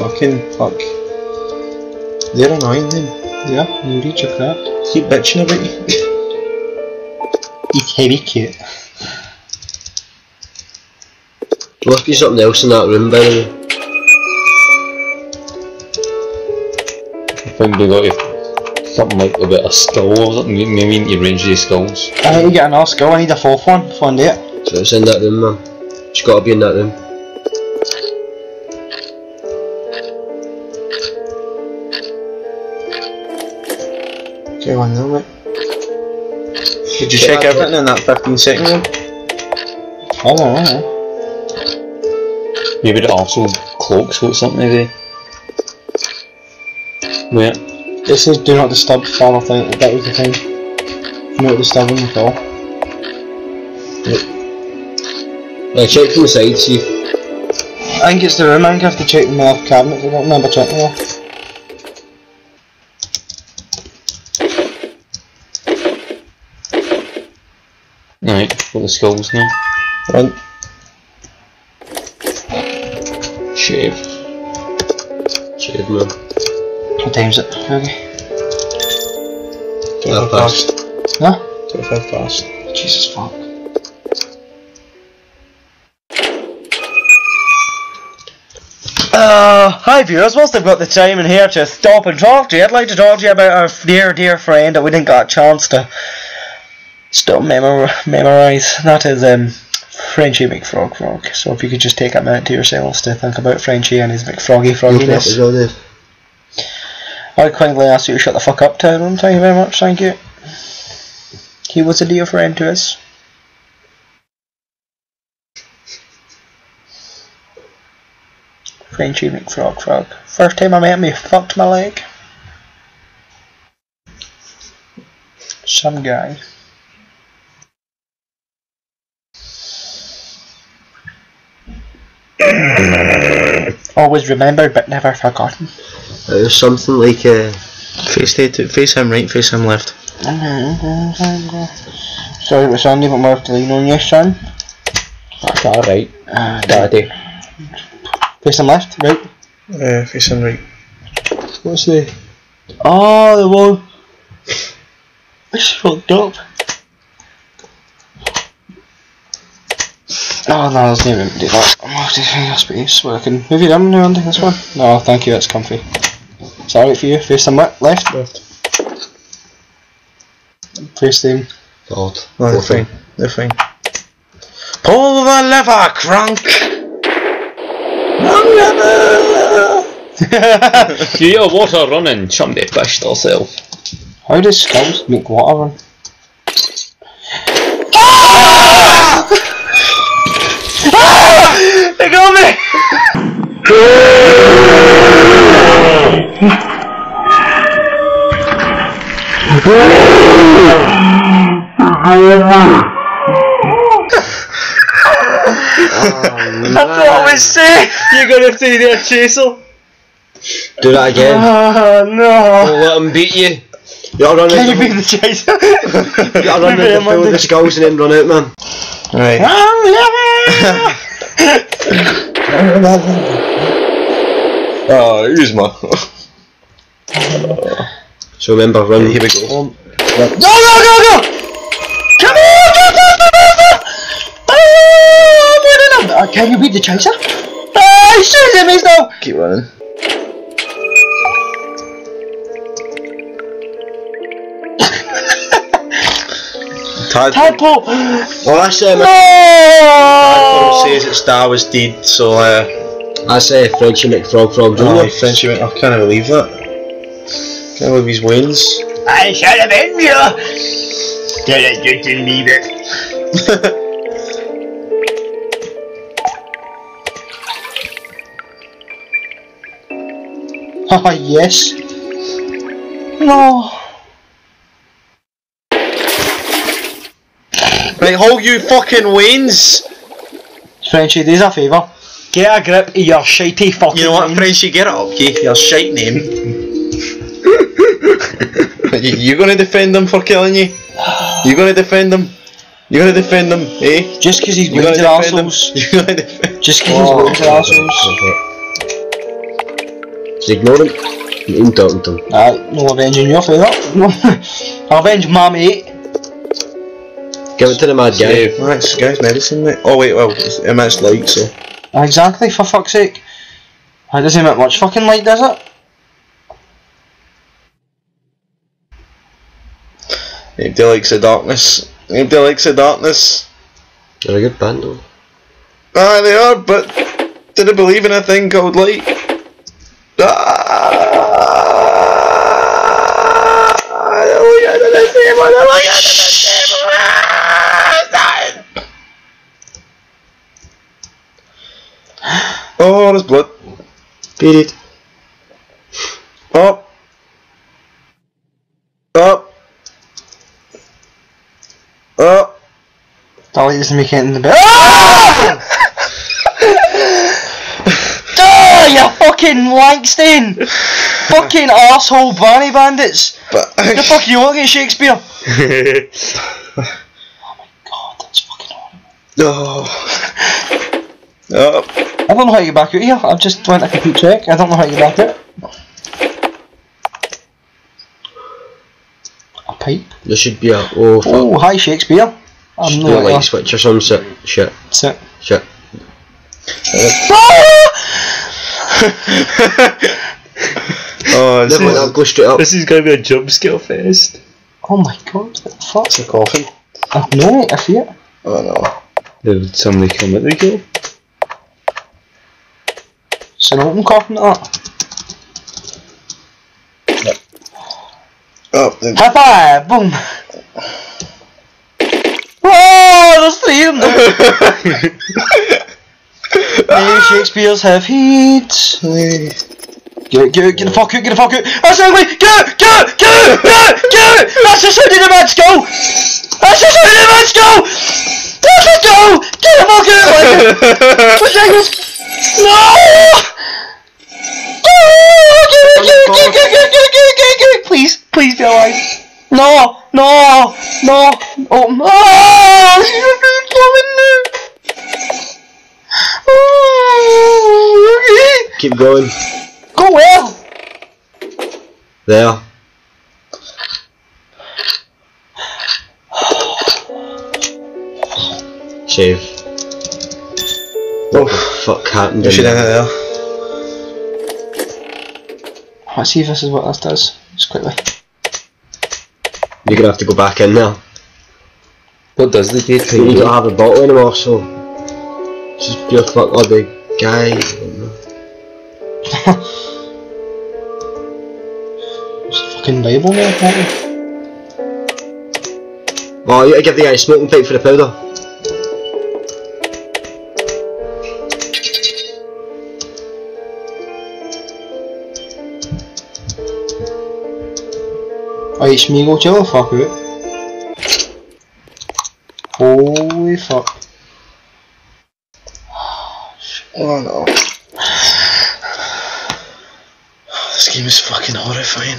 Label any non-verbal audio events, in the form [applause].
fucking fuck. They're annoying then. Yeah, you reach your crap. Keep bitching about you. He's heavy cute. There must be something else in that room, by the way. I think they got to, something like a bit of skull or something. Maybe you need to arrange these skulls. I need to get another skill, I need a fourth one. Find it. So it's in that room, man. It's got to be in that room. Okay, one now, mate. Did you check everything in that 15 second one? I don't know. Maybe the also cloaks got something maybe. Wait, It says do not disturb fall, I think that was the thing. Do not disturb them at all. Yeah, check the side, see. I think it's the room, I think I have to check the mail cabinet, I don't remember checking that. Right, got the skulls now. One. Shave. Shave, man. What time's it? Okay. Half past. Huh? 25 past. Jesus fuck. Uh, hi viewers, whilst I've got the time in here to stop and talk to you, I'd like to talk to you about our dear, dear friend that we didn't get a chance to still memor memorise. That is um, Frenchie McFrog Frog. So if you could just take a minute to yourselves to think about Frenchy and his McFroggy frogginess. as. I'd kindly ask you to shut the fuck up, Tyrone. Thank you very much, thank you. He was a dear friend to us. Frenchy McFrog Frog. First time I met him, he fucked my leg. Some guy. Always remembered but never forgotten. It was something like, uh, Face, to, face him right, face him left. [laughs] Sorry, but son, you've got more to lean on you, son. That's alright, Uh, daddy. face him left, right? Uh, face him right. What's the? Oh, the one. It's fucked up. Oh no, there's no room to do that. I'm off to finger space where I can move you down now under this one. No, thank you, that's comfy. Sorry for you. Face them left, left, Left. face them. God. No, they're Both of fine. They're fine. Pull the lever, crunk! [laughs] [laughs] You hear water running, somebody pissed herself. How does skulls make water run? Ah! They got me! I thought I was safe! You're gonna see that chaser? Do that again. Oh no! Don't let him beat you. You gotta run Can you be the chaser? You gotta run Maybe the field on of skulls and then run out, man. Right. [laughs] oh, use my. [laughs] So remember, run. Here we go. No, no, no, no! Come on, go, go, go, go, go! Oh, what an- uh, Can you beat the chaser? Ah, he's chasing me now! Keep running. Tad Tadpole! Well, that's um, No! says its star was dead, so uh, that's uh, Frenchy McFrog Frog oh, Jr. Frenchy went. I can't believe that. Can't believe his wins. I shall avenge you! Tell it Justin Bieber. [laughs] Ah, yes. No. Right, hold you fucking wins. Frenchie, do us a favour. Get a grip of your shitey fucking You know what, mind. Frenchy, get it up, you, your shite name. [laughs] you, you gonna defend him for killing you? You gonna defend him? You gonna defend him, eh? Just because he's You weak gonna to arseholes. [laughs] You gonna defend? Just because he's weak to arseholes. Just ignore him. You ain't talking to him. Aye, no avenging your favour. [laughs] I'll avenge my mate. Give it to the mad guy. Save. Well, that's guy's medicine, mate. Oh wait, well, it's emits light, so. Exactly, for fuck's sake. It doesn't emit much fucking light, does it? Empty likes the darkness. Empty likes the darkness. They're a good band though. Ah, they are, but did I believe in a thing called light? Oh, there's blood. Beat it. Up. Up. Up. Dolly doesn't make it in the bed. [laughs] Ah! Ah, you fucking Langston! fucking asshole Barney bandits! But The fuck are you looking at Shakespeare? [laughs] Oh my god, that's fucking horrible. oh. Up. I don't know how to get back out here. I've just went a complete check. I don't know how to get back out. A pipe. There should be a. Oh. Oh, hi Shakespeare. I'm Should be a not light like switch or some shit. Shit. Sit. Shit. [laughs] Oh, this Never mind, I'll is go straight up. This is gonna be a jump scare fest. Oh my god, what the fuck? it's a coffin. Oh, no, I see it. Oh no. Did somebody come at the kill? Sen har hon kartorna. Oh, High five! Boom! Whoa! That's the end! [laughs] Maybe Shakespeare's have heat. Get, get, get the fuck out, get the fuck out! That's the way! Get out, get out, get out, get out, get out! That's the sound of the match, go! That's the sound of the match, go! That's it, go! Get the fuck out! Like, [laughs] no, oh, no! She's coming now. Oh, okay. Keep going. Go well. There. Shave. What the fuck happened? You in should there? enter there. Oh, Let's see if this is what this does. Just quickly. You're gonna have to go back in there. What does the gate You don't have a bottle anymore, so it's just pure fuck or the guy. [laughs] There's a fucking label there. apparently. Oh, you gotta give the guy a smoking pipe for the powder. Oh, Alright, Smeagol, chill the fuck out. Holy fuck. [sighs] Oh no. [sighs] This game is fucking horrifying.